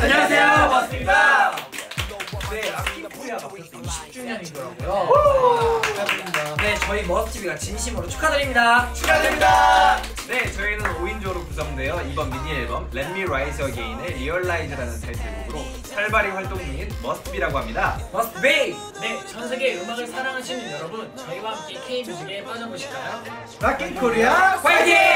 안녕하세요, 반갑습니다. 네, 락킨코리아가 벌써 20주년이더라고요. 축하드립니다. 네, 저희 머스트비가 진심으로 축하드립니다. 축하드립니다. 네, 저희는 5인조로 구성되어 이번 미니 앨범 Let Me Rise Again의 Realize라는 타이틀곡으로 활발히 활동 중인 머스트비라고 합니다. 머스트비! 네, 전 세계 음악을 사랑하시는 여러분, 저희와 함께 K-뮤직에 빠져보실까요? 락킨 코리아! 화이팅!